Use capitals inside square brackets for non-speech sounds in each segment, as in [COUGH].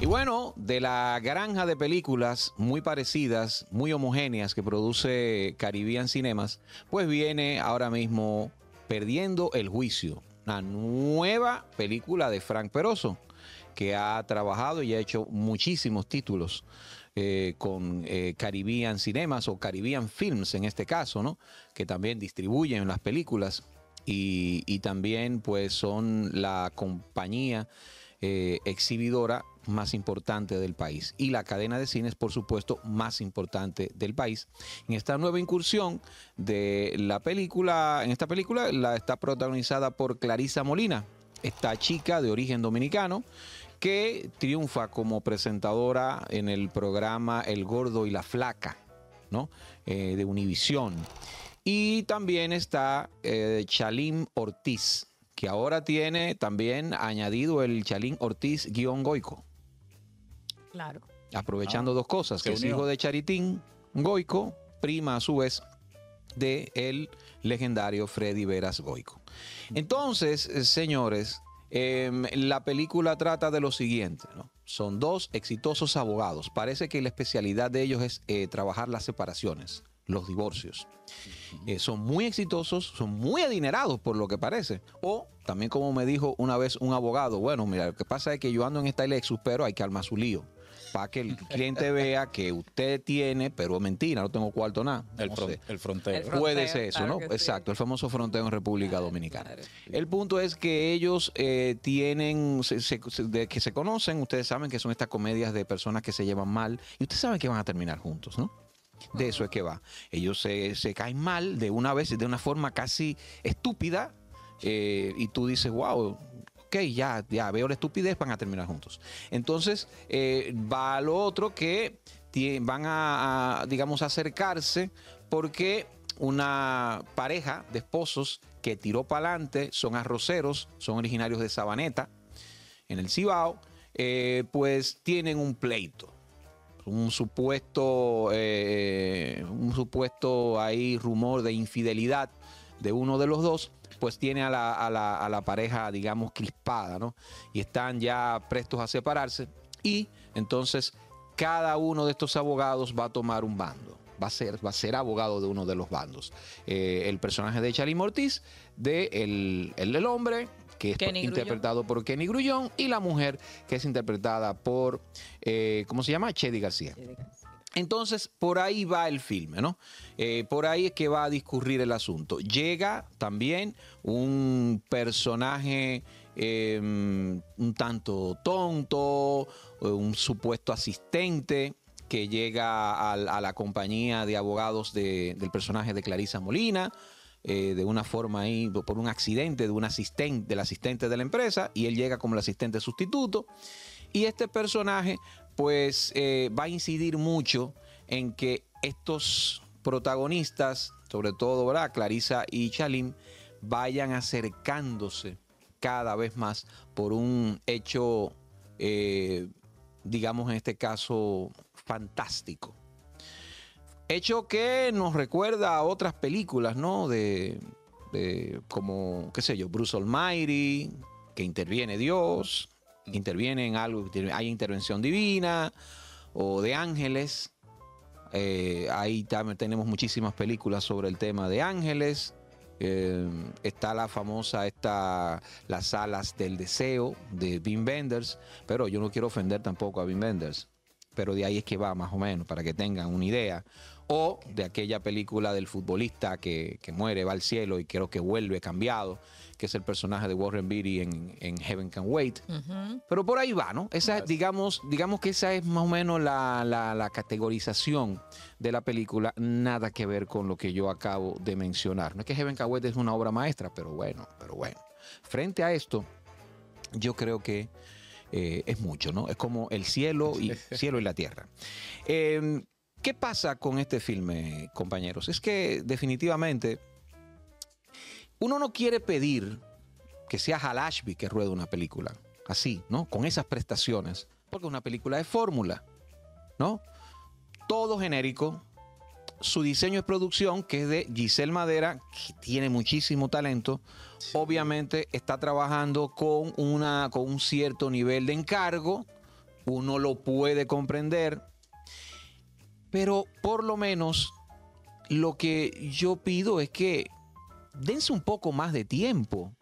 Y bueno, de la granja de películas muy parecidas, muy homogéneas que produce Caribbean Cinemas, pues viene ahora mismo Perdiendo el Juicio, una nueva película de Frank Peroso, que ha trabajado y ha hecho muchísimos títulos eh, con eh, Caribbean Cinemas o Caribbean Films en este caso, ¿no? Que también distribuyen las películas y, también pues son la compañía eh, exhibidora más importante del país y la cadena de cines, por supuesto, más importante del país. En esta nueva incursión de la película, en esta película la está protagonizada por Clarisa Molina, esta chica de origen dominicano que triunfa como presentadora en el programa El Gordo y la Flaca, ¿no? Eh, de Univisión. Y también está eh, Chalim Ortiz, que ahora tiene también añadido el Chalín Ortiz guion Goico. Claro. Aprovechando Ah, dos cosas, que es hijo de Charitín Goico, prima a su vez de el legendario Freddy Veras Goico. Entonces, eh, señores, em, la película trata de lo siguiente, ¿no? Son dos exitosos abogados. Parece que la especialidad de ellos es eh, trabajar las separaciones, los divorcios. Eh, son muy exitosos, son muy adinerados por lo que parece. O también como me dijo una vez un abogado, bueno, mira, lo que pasa es que yo ando en esta Lexus, pero hay que armar su lío. Para que el cliente vea que usted tiene, pero mentira, no tengo cuarto nada. El, No el frontero. El fron- Puede Fronteo, ser eso, claro ¿no? sí. Exacto, el famoso fronteo en República Dominicana. Claro. El punto es que ellos eh, tienen, se- se- se- de que se conocen, ustedes saben que son estas comedias de personas que se llevan mal y ustedes saben que van a terminar juntos, ¿no? De eso es que va. Ellos se, se caen mal de una vez, de una forma casi estúpida eh, y tú dices, wow, ya, ya veo la estupidez, van a terminar juntos. Entonces eh, va lo otro que van a, a, digamos, acercarse porque una pareja de esposos que tiró para adelante son arroceros, son originarios de Sabaneta, en el Cibao, eh, pues tienen un pleito. Un supuesto, eh, un supuesto ahí rumor de infidelidad de uno de los dos, pues tiene a la, a la- a la pareja, digamos, crispada, ¿no? Y están ya prestos a separarse. Y entonces cada uno de estos abogados va a tomar un bando. Va a ser, va a ser abogado de uno de los bandos. Eh, el personaje de Chalim Ortiz, de el, hombre, que es Kenny Grullón. interpretado por Kenny Grullón, y la mujer, que es interpretada por, eh, ¿cómo se llama? Chedi García. Entonces, por ahí va el filme, ¿no? Eh, por ahí es que va a discurrir el asunto. Llega también un personaje eh, un tanto tonto, eh, un supuesto asistente que llega a, la compañía de abogados de- del personaje de Clarisa Molina, eh, de una forma ahí, por un accidente de un asistente, del asistente de la empresa, y él llega como el asistente sustituto. Y este personaje, pues, eh, va a incidir mucho en que estos protagonistas, sobre todo, ¿verdad? Clarisa y Chalim, vayan acercándose cada vez más por un hecho, eh, digamos en este caso, fantástico. Hecho que nos recuerda a otras películas, ¿no? De, de como, qué sé yo, Bruce Almighty, que interviene Dios, interviene en algo, hay intervención divina, o de ángeles. Eh, ahí también tenemos muchísimas películas sobre el tema de ángeles. Eh, está la famosa, está las alas del deseo de Wim Wenders, pero yo no quiero ofender tampoco a Wim Wenders, pero de ahí es que va más o menos, para que tengan una idea. O de aquella película del futbolista que, que muere, va al cielo y creo que vuelve cambiado, que es el personaje de Warren Beatty en, en Heaven Can Wait. Pero por ahí va, ¿no? Esa, digamos, digamos que esa es más o menos la, la- la categorización de la película, nada que ver con lo que yo acabo de mencionar. No es que Heaven Can Wait es una obra maestra, pero bueno, pero bueno. Frente a esto, yo creo que eh, es mucho, ¿no? Es como el cielo y, [LAUGHS] cielo y la tierra. Eh, ¿Qué pasa con este filme, compañeros? Es que definitivamente uno no quiere pedir que sea Hal Ashby que ruede una película así, ¿no? Con esas prestaciones, porque es una película de fórmula, ¿no? Todo genérico, su diseño de producción, que es de Giselle Madera, que tiene muchísimo talento. Obviamente está trabajando con, una, con un cierto nivel de encargo. Uno lo puede comprender. Pero por lo menos lo que yo pido es que dense un poco más de tiempo,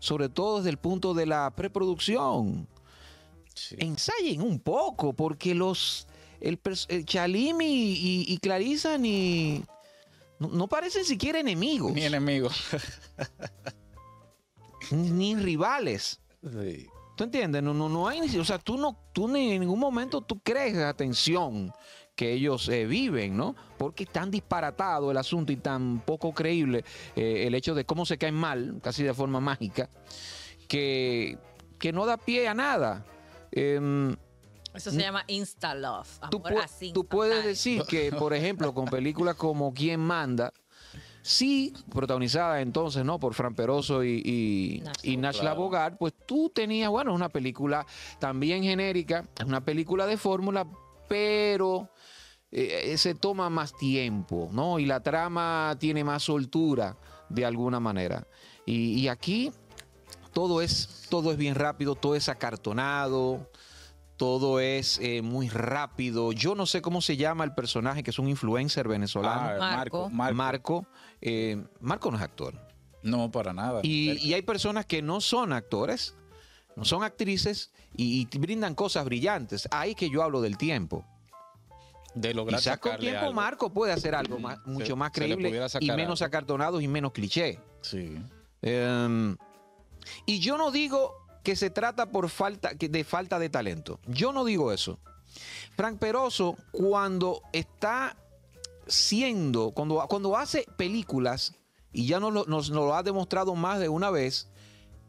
sobre todo desde el punto de la preproducción. Ensayen un poco, porque los el, Chalim y, Clarisa ni no, parecen siquiera enemigos. Ni enemigos. ni, rivales. ¿Tú entiendes? No, no, no hay, o sea, tú no, tú ni en ningún momento tú crees la tensión que ellos eh, viven, ¿no? Porque es tan disparatado el asunto y tan poco creíble eh, el hecho de cómo se caen mal, casi de forma mágica, que, que no da pie a nada. Em, eso se llama Insta Love. tú, tú puedes decir que, por ejemplo, con películas como Quién manda, sí, protagonizada entonces, ¿no? Por Fran Peroso y, y, Nash, Labogar, pues tú tenías, bueno, una película también genérica, una película de fórmula, pero eh, se toma más tiempo, ¿no? Y la trama tiene más soltura de alguna manera. Y, aquí todo es, todo es bien rápido, todo es acartonado, todo es eh, muy rápido. Yo no sé cómo se llama el personaje que es un influencer venezolano. Ah, Marco. Marco. Eh, Marco, no es actor. No, para nada. Y, hay personas que no son actores, no son actrices y, y brindan cosas brillantes. Ahí que yo hablo del tiempo de lograr Quizás con tiempo Marco puede hacer algo mucho más creíble y menos acartonado y menos cliché. Sí. Em, y yo no digo que se trata por falta, de falta de talento. Yo no digo eso. Frank Peroso, cuando está siendo, cuando, cuando hace películas, y ya nos lo, nos lo ha demostrado más de una vez,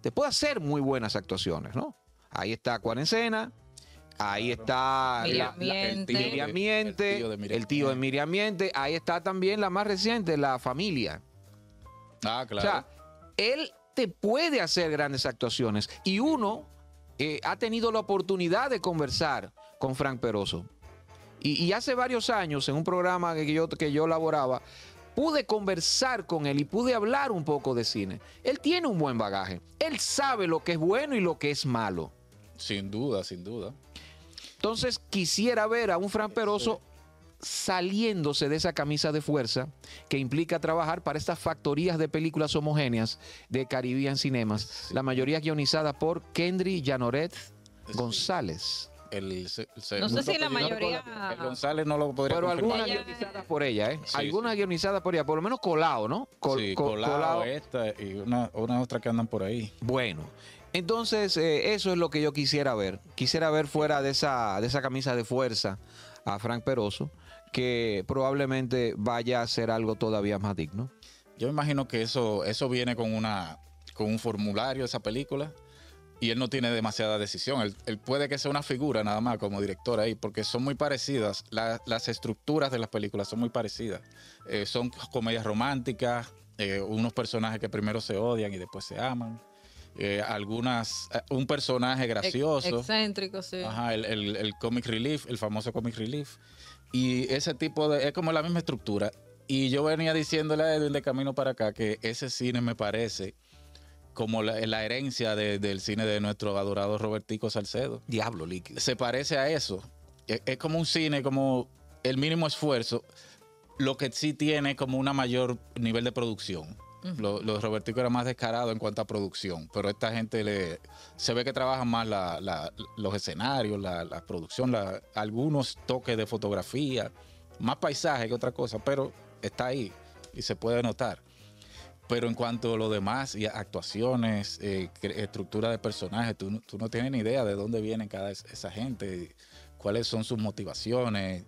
te puede hacer muy buenas actuaciones, ¿no? Ahí está Cuarentena, Ahí está el, tío, Miente, el tío de Miriam Miente. Ahí está también la más reciente, la familia. Ah, claro. O sea, él te puede hacer grandes actuaciones. Y uno eh, ha tenido la oportunidad de conversar con Frank Peroso. Y, hace varios años, en un programa que yo, que yo laboraba, pude conversar con él y pude hablar un poco de cine. Él tiene un buen bagaje. Él sabe lo que es bueno y lo que es malo. Sin duda, sin duda. Entonces quisiera ver a un Fran Peroso saliéndose de esa camisa de fuerza que implica trabajar para estas factorías de películas homogéneas de Caribbean Cinemas, la mayoría guionizada por Kendry Janoret González. no sé si la mayoría. González no lo podría Pero algunas guionizadas por ella, ¿eh? algunas guionizadas por ella, por lo menos colado, ¿no? sí, colado, esta y una, una otra que andan por ahí. Bueno, entonces, eh, eso es lo que yo quisiera ver. Quisiera ver fuera de esa, de esa camisa de fuerza a Frank Peroso, que probablemente vaya a ser algo todavía más digno. Yo imagino que eso, eso viene con, una, con un formulario, esa película, y él no tiene demasiada decisión. Él, puede que sea una figura nada más como director ahí, porque son muy parecidas. las estructuras de las películas son muy parecidas. Eh, son comedias románticas, eh, unos personajes que primero se odian y después se aman. Eh, algunas, eh, un personaje gracioso. Excéntrico, sí. Ajá, el, el, comic relief, el famoso comic relief. Y ese tipo de, es como la misma estructura. Y yo venía diciéndole a Edwin de camino para acá que ese cine me parece como la, herencia del cine de nuestro adorado Robertico Salcedo. Diablo líquido. Se parece a eso. Es, es como un cine, como el mínimo esfuerzo, lo que sí tiene como una mayor nivel de producción. Los, los Robertico era más descarado en cuanto a producción, pero esta gente le, se ve que trabajan más los escenarios, la, producción, algunos toques de fotografía, más paisaje que otra cosa, pero está ahí y se puede notar. Pero en cuanto a lo demás, y actuaciones, eh, estructura de personajes, tú, no tienes ni idea de dónde viene cada esa gente, cuáles son sus motivaciones.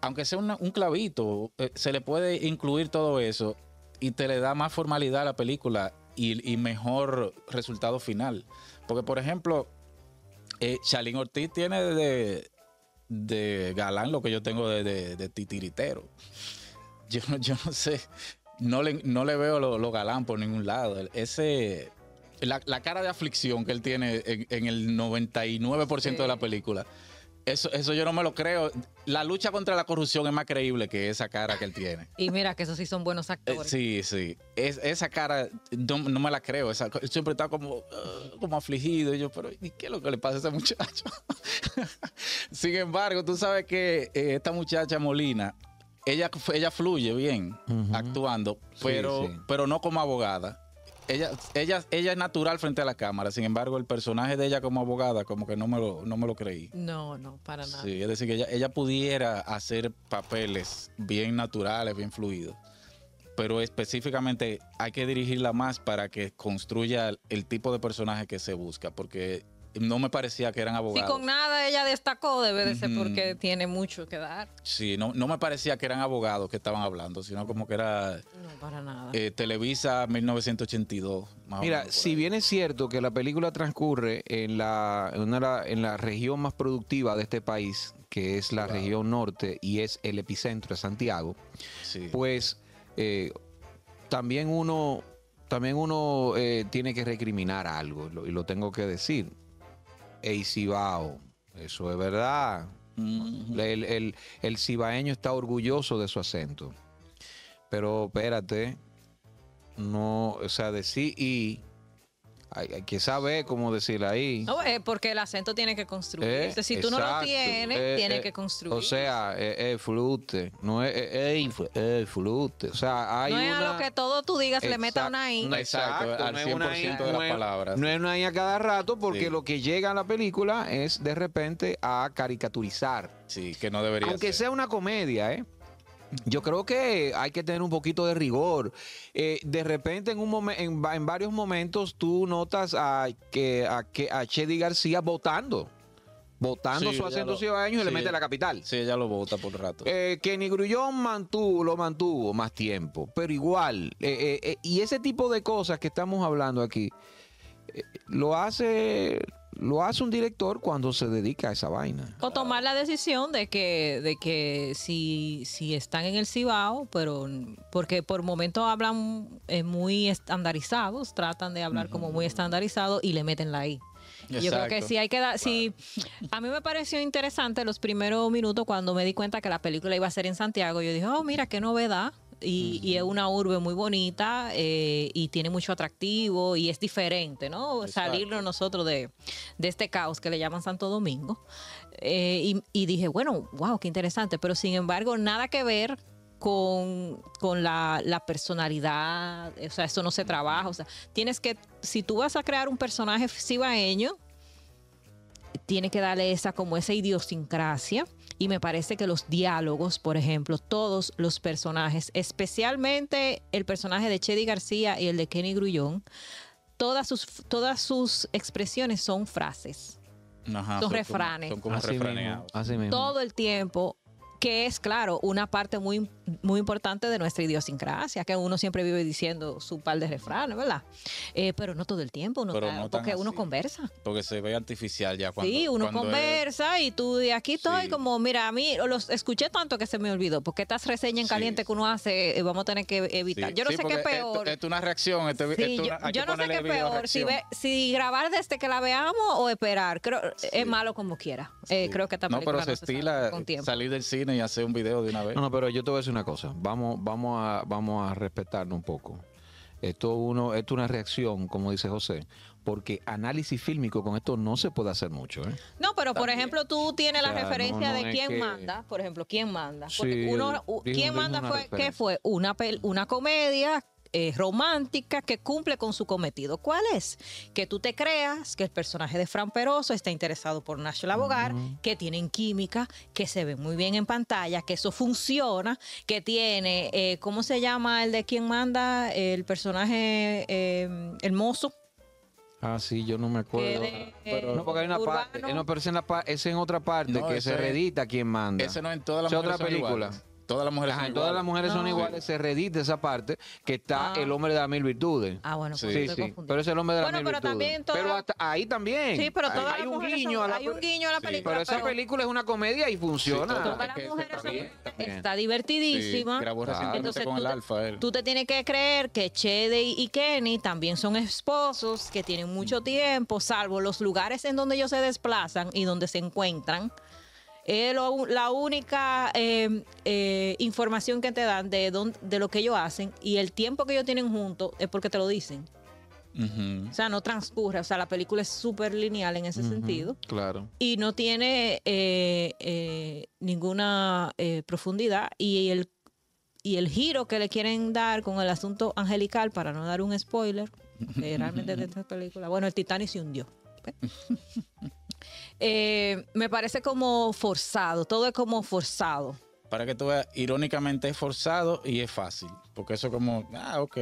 Aunque sea un clavito, eh, se le puede incluir todo eso y te le da más formalidad a la película y, mejor resultado final. Porque, por ejemplo, eh, Ortiz tiene de, de, galán lo que yo tengo de, titiritero. [LAUGHS] Yo, yo no sé, no le, no le veo lo, galán por ningún lado. Ese, la, cara de aflicción que él tiene en, el 99% de la película Eso, eso yo no me lo creo. La lucha contra la corrupción es más creíble que esa cara que él tiene. [LAUGHS] Y mira que esos sí son buenos Eh, actores. sí, sí. Es- esa cara no, no me la creo. Esa- siempre está como, ah, como afligido. Y yo, pero ¿y qué es lo que le pasa a ese muchacho? [LAUGHS] Sin embargo, tú sabes que eh, esta muchacha Molina, ella, ella fluye bien actuando, pero, sí. pero no como abogada. Ella, ella, ella es natural frente a la cámara. Sin embargo, el personaje de ella como abogada, como que no me lo, no me lo creí. No, no, para nada. Sí, es decir, que ella, ella pudiera hacer papeles bien naturales, bien fluidos. Pero específicamente hay que dirigirla más para que construya el, el tipo de personaje que se busca, porque no me parecía que eran Si abogados. con nada ella destacó, debe de ser porque tiene mucho que dar. Sí, no, no me parecía que eran abogados que estaban hablando, sino como que era No, para nada. eh, Televisa 1982. más o Mira, si ahí. bien es cierto que la película transcurre en la, en una de la- en la región más productiva de este país, que es la Claro. región norte y es el epicentro de Santiago, Sí. pues eh, también uno, también uno eh, tiene que recriminar algo, lo- y lo tengo que decir. Ey, Cibao, eso es verdad. El, el, el cibaeño está orgulloso de su acento. Pero espérate, no, o sea, decir y hay, hay que saber cómo decir ahí. No, eh, porque el acento tiene que construirse. Eh, si tú no lo tienes, Eh, tiene eh, que construir. O sea, eh, eh, flute, no es eh, eh, eh, flute. O sea, hay no es una... a lo que todo tú digas le meta una I. no, Exacto, al no es una 100% I, de no las es- palabras. No es una I a cada rato porque Sí. lo que llega a la película es de repente a caricaturizar Sí, que no debería aunque ser. sea una comedia, ¿eh? Yo creo que hay que tener un poquito de rigor. Eh, de repente, en, un momen- en, va- en varios momentos, tú notas a, que, a, que, a Chedi García votando. Votando Sí, su ya acento ciudadano y le mete la capital. Sí, ella lo vota por rato. Eh, Kenny Grullón mantuvo, lo mantuvo más tiempo, pero igual. eh, eh, y ese tipo de cosas que estamos hablando aquí, lo hace lo hace un director cuando se dedica a esa vaina. O tomar la decisión de que, de que si, si están en el Cibao, pero porque por momentos hablan eh, muy estandarizados, tratan de hablar como muy estandarizados y le meten la I. Yo creo que sí hay que dar, sí, a mí me pareció interesante los primeros minutos cuando me di cuenta que la película iba a ser en Santiago. Yo dije, oh, mira, qué novedad. Y, y es una urbe muy bonita eh, y tiene mucho atractivo y es diferente, ¿no? Exacto. Salirnos nosotros de, de este caos que le llaman Santo Domingo. Eh, y, y dije, bueno, wow, qué interesante. Pero sin embargo, nada que ver con, con la, la personalidad. O sea, eso no se trabaja. O sea, tienes que, si tú vas a crear un personaje cibaeño, tiene que darle esa como esa idiosincrasia y me parece que los diálogos, por ejemplo, todos los personajes, especialmente el personaje de Chedi García y el de Kenny Grullón, todas sus todas sus expresiones son frases. Ajá, son refranes. Son como Así mismo, refraneados. así mismo. Todo el tiempo que es, claro, una parte muy, muy importante de nuestra idiosincrasia, que uno siempre vive diciendo su par de refranes, ¿verdad? Eh, pero no todo el tiempo, uno Pero está- no tan porque uno conversa. Porque se ve artificial ya cuando. sí, uno cuando es- conversa y tú de aquí estoy Sí. como, mira, a mí los escuché tanto que se me olvidó, porque estas reseñas en Sí. caliente que uno hace, eh, vamos a tener que evitar. Sí, yo no sí, sé qué es peor. Esto es una reacción. Esto, Sí, esto yo, una- no sé qué es peor, si, reacción. ve- si grabar desde que la veamos o esperar. Creo es malo como quiera. Eh, Sí. creo que esta No, pero se sabe estila salir del cine y hacer un video de una vez. No, no, pero yo te voy a decir una cosa. Vamos, vamos a, vamos a respetarnos un poco. Esto uno, esto es una reacción, como dice José, porque análisis fílmico con esto no se puede hacer mucho, ¿eh? No, pero por También. ejemplo, tú tienes la O sea, referencia no, no de quién que- manda. Por ejemplo, quién manda. Porque Sí, uno, dijo- quién dijo manda fue, ¿qué referencia. fue? Una, pel- una comedia eh, romántica que cumple con su cometido. ¿Cuál es? Que tú te creas que el personaje de Fran Peroso está interesado por Nacho Labogar, que tienen química, que se ve muy bien en pantalla, que eso funciona, que tiene, eh, ¿cómo se llama el de quién manda? El personaje eh, el mozo. Ah, sí, yo no me acuerdo. de- Pero, no, porque hay una Urbano. parte, no, pero es en, la pa- es en otra parte No, que ese se redita quién manda. Ese no en todas las Esa es otra película. iguales. Todas las mujeres Ajá, son en todas las iguales. mujeres son No. iguales, se redita esa parte que está Ah. el hombre de las mil virtudes. Ah, bueno, pues Sí, estoy sí, pero es el hombre de las Bueno, mil pero virtudes. también toda- Pero hasta ahí también. Sí, pero hay, todas hay las un guiño son- a la hay un guiño a la Sí. película. Pero esa pero película es una comedia y funciona. Sí, todas las mujeres está son- bien, está divertidísima. grabó recientemente Entonces, con tú el Alfa. él. Tú te tienes que creer que Chede y Kenny también son esposos que tienen mucho tiempo, salvo los lugares en donde ellos se desplazan y donde se encuentran. Es lo- la única eh, eh, información que te dan de, dónde- de lo que ellos hacen y el tiempo que ellos tienen juntos es porque te lo dicen. O sea, no transcurre. O sea, la película es súper lineal en ese sentido. Claro. Y no tiene eh, eh, ninguna eh, profundidad. Y el, y el giro que le quieren dar con el asunto angelical, para no dar un spoiler, realmente de [LAUGHS] esta película. Bueno, el Titanic se hundió. [LAUGHS] Eh, me parece como forzado. Todo es como forzado. Para que tú veas, irónicamente es forzado y es fácil. Porque eso como, ah, ok.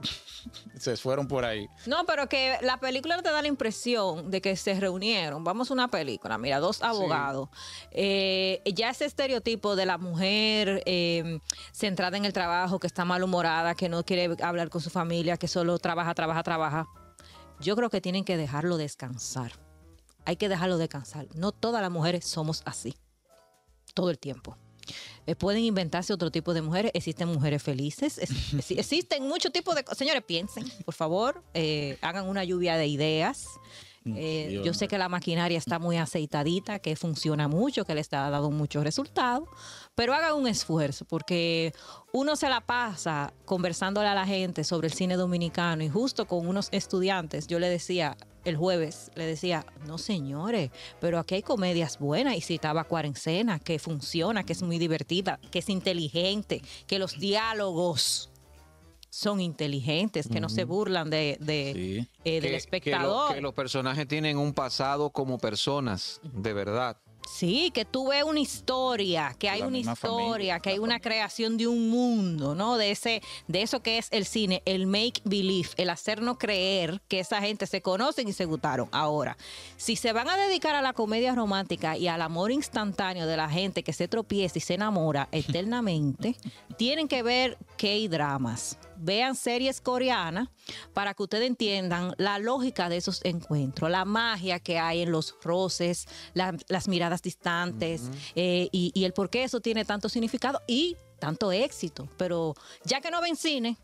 [LAUGHS] Se fueron por ahí. No, pero que la película te da la impresión de que se reunieron. Vamos a una película, mira, dos abogados. Eh, ya ese estereotipo de la mujer eh, centrada en el trabajo, que está malhumorada, que no quiere hablar con su familia, que solo trabaja, trabaja, trabaja. Yo creo que tienen que dejarlo descansar. Hay que dejarlo descansar. No todas las mujeres somos así. Todo el tiempo. Eh, pueden inventarse otro tipo de mujeres. Existen mujeres felices. es- [LAUGHS] es- existen muchos tipos de cosas. Señores, piensen, por favor. eh, hagan una lluvia de ideas. Eh, Sí, yo sé que la maquinaria está muy aceitadita, que funciona mucho, que le está dando muchos resultados, pero hagan un esfuerzo porque uno se la pasa conversándole a la gente sobre el cine dominicano y justo con unos estudiantes, yo le decía el jueves, le decía, no señores, pero aquí hay comedias buenas y citaba Cuarencena, que funciona, que es muy divertida, que es inteligente, que los diálogos son inteligentes, que no se burlan de, de, Sí. eh, Que- del que lo- espectador. Que, los personajes tienen un pasado como personas, de verdad. Sí, que tú ves una historia, que hay La una historia, familia, que hay una creación de un mundo, ¿no? De ese, de eso que es el cine, el make believe, el hacernos creer que esa gente se conocen y se gustaron. Ahora, si se van a dedicar a la comedia romántica y al amor instantáneo de la gente que se tropieza y se enamora [LAUGHS] eternamente, tienen que ver K-dramas. Vean series coreanas para que ustedes entiendan la lógica de esos encuentros, la magia que hay en los roces, la- las miradas distantes eh, y, y el por qué eso tiene tanto significado y tanto éxito. Pero ya que no ven cine,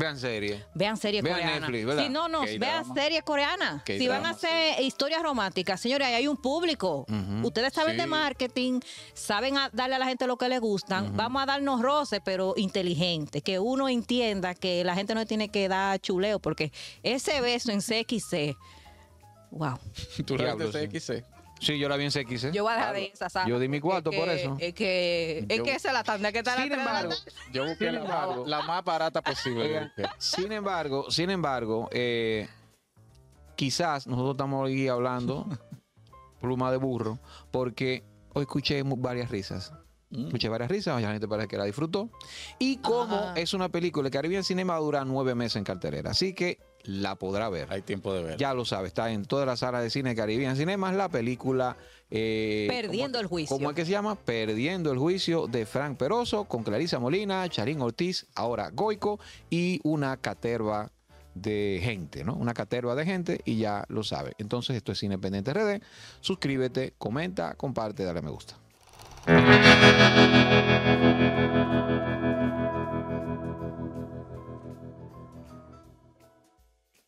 Vean serie. vean series Vean coreanas. Netflix, ¿verdad? Si no, no, vean series coreanas. Si van a hacer historias románticas, señores, ahí hay un público. Ustedes saben de marketing, saben a- darle a la gente lo que le gustan. Vamos a darnos roces, pero inteligente. Que uno entienda que la gente no tiene que dar chuleo, porque ese beso en CXC, wow. [LAUGHS] Tú Diablo. CXC. Sí, yo la vi en CX. Yo voy a dejar de esa, ¿sabes? Yo di mi cuarto Es por que- eso. Es que, es Yo- que esa es la tanda que está Sin la embargo, Yo busqué Sin la, embargo- la más barata posible. yo Oigan, busqué. sin embargo, sin embargo, eh, quizás nosotros estamos aquí hablando [LAUGHS] pluma de burro, porque hoy escuché mu- varias risas. Mm. Escuché varias risas, la gente parece que la disfrutó. Y como Ajá. es una película, el Caribbean Cinema dura nueve meses en cartelera, así que la podrá ver. Hay tiempo de ver. Ya lo sabe, está en todas las salas de cine Caribbean Cinemas, la película... eh, Perdiendo ¿cómo- el juicio. ¿Cómo es que se llama? Perdiendo el juicio de Frank Peroso con Clarisa Molina, Charín Ortiz, ahora Goico y una caterva de gente, ¿no? Una caterva de gente y ya lo sabe. Entonces esto es Cine Pendiente RD. Suscríbete, comenta, comparte, dale me gusta.